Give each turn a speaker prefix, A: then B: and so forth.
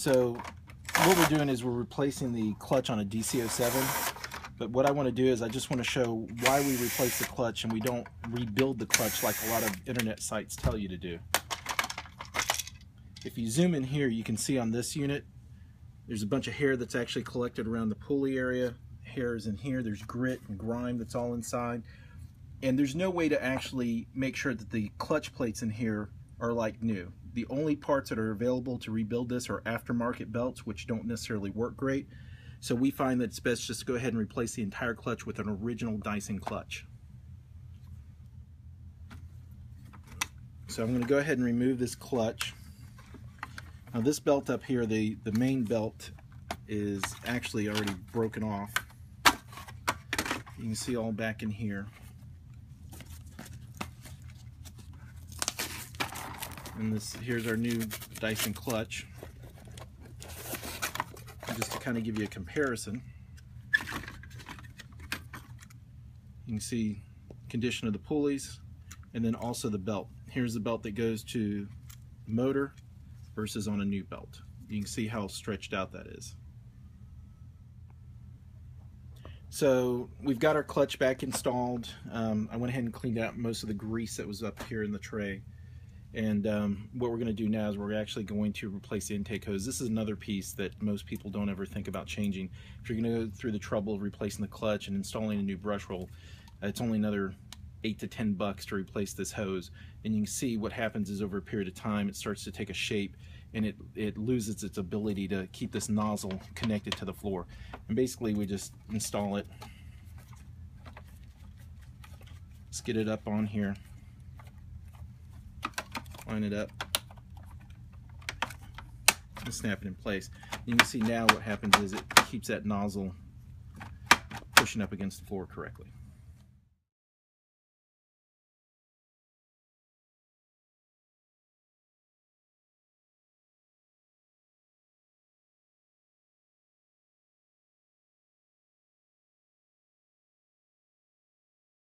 A: So what we're doing is we're replacing the clutch on a DC07. But what I want to do is I just want to show why we replace the clutch and we don't rebuild the clutch like a lot of internet sites tell you to do. If you zoom in here, you can see on this unit, there's a bunch of hair that's actually collected around the pulley area. Hair is in here. There's grit and grime that's all inside. And there's no way to actually make sure that the clutch plates in here are like new. The only parts that are available to rebuild this are aftermarket belts, which don't necessarily work great. So we find that it's best just to go ahead and replace the entire clutch with an original Dyson clutch. So I'm going to go ahead and remove this clutch. Now this belt up here, the, the main belt is actually already broken off. You can see all back in here. And this here's our new Dyson clutch. Just to kind of give you a comparison, you can see condition of the pulleys and then also the belt. Here's the belt that goes to the motor versus on a new belt. You can see how stretched out that is. So we've got our clutch back installed. Um, I went ahead and cleaned out most of the grease that was up here in the tray. And um, what we're going to do now is we're actually going to replace the intake hose. This is another piece that most people don't ever think about changing. If you're going to go through the trouble of replacing the clutch and installing a new brush roll, it's only another eight to ten bucks to replace this hose. And you can see what happens is over a period of time it starts to take a shape and it, it loses its ability to keep this nozzle connected to the floor. And basically we just install it. Let's get it up on here line it up and snap it in place. You can see now what happens is it keeps that nozzle pushing up against the floor correctly.